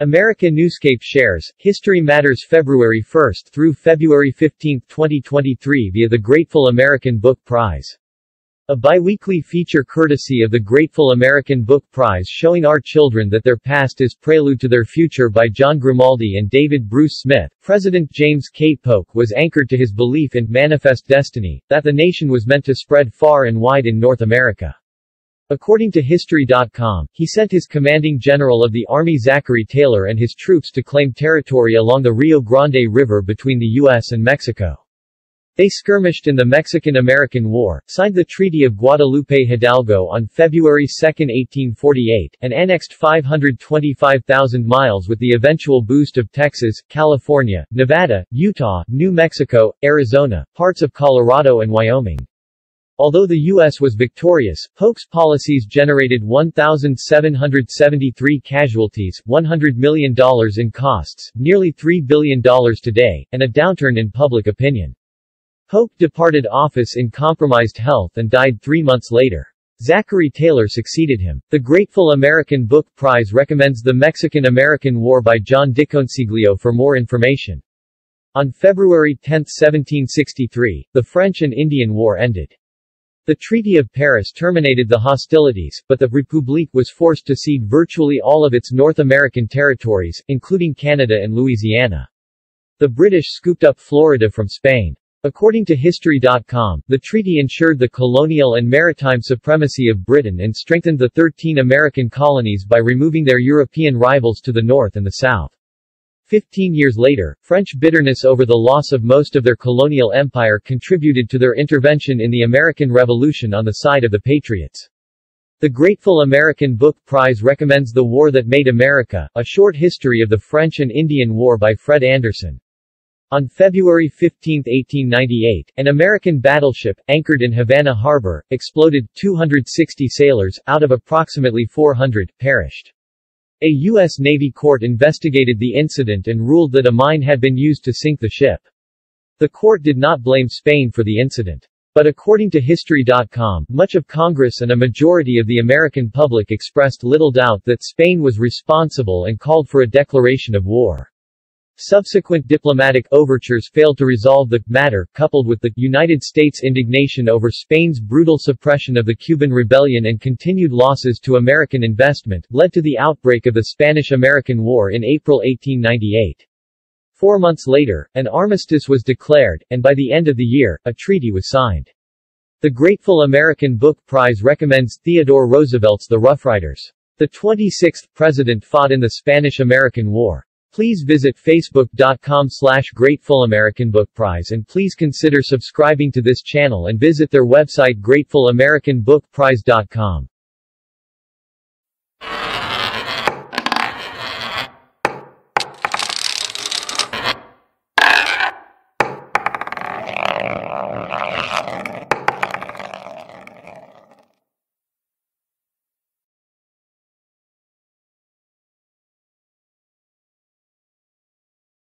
America Newscape shares History Matters February 1 through February 15, 2023 via the Grateful American Book Prize. A biweekly feature courtesy of the Grateful American Book Prize showing our children that their past is prelude to their future by John Grimaldi and David Bruce Smith. President James K. Polk was anchored to his belief in manifest destiny, that the nation was meant to spread far and wide in North America. According to History.com, he sent his commanding general of the Army Zachary Taylor and his troops to claim territory along the Rio Grande River between the U.S. and Mexico. They skirmished in the Mexican-American War, signed the Treaty of Guadalupe Hidalgo on February 2, 1848, and annexed 525,000 miles with the eventual boost of Texas, California, Nevada, Utah, New Mexico, Arizona, parts of Colorado and Wyoming. Although the U.S. was victorious, Polk's policies generated 1,773 casualties, $100 million in costs, nearly $3 billion today, and a downturn in public opinion. Polk departed office in compromised health and died three months later. Zachary Taylor succeeded him. The Grateful American Book Prize recommends The Mexican-American War by John DiConsiglio for more information. On February 10, 1763, the French and Indian War ended. The Treaty of Paris terminated the hostilities, but the République was forced to cede virtually all of its North American territories, including Canada and Louisiana. The British scooped up Florida from Spain. According to History.com, the treaty ensured the colonial and maritime supremacy of Britain and strengthened the 13 American colonies by removing their European rivals to the north and the south. Fifteen years later, French bitterness over the loss of most of their colonial empire contributed to their intervention in the American Revolution on the side of the Patriots. The Grateful American Book Prize recommends The War That Made America, a short history of the French and Indian War by Fred Anderson. On February 15, 1898, an American battleship, anchored in Havana Harbor, exploded, 260 sailors, out of approximately 400, perished. A U.S. Navy court investigated the incident and ruled that a mine had been used to sink the ship. The court did not blame Spain for the incident. But according to History.com, much of Congress and a majority of the American public expressed little doubt that Spain was responsible and called for a declaration of war. Subsequent diplomatic overtures failed to resolve the matter, coupled with the United States' indignation over Spain's brutal suppression of the Cuban Rebellion and continued losses to American investment, led to the outbreak of the Spanish-American War in April 1898. Four months later, an armistice was declared, and by the end of the year, a treaty was signed. The Grateful American Book Prize recommends Theodore Roosevelt's The Rough Riders. The 26th president fought in the Spanish-American War. Please visit facebook.com slash and please consider subscribing to this channel and visit their website grateful american book prize.com.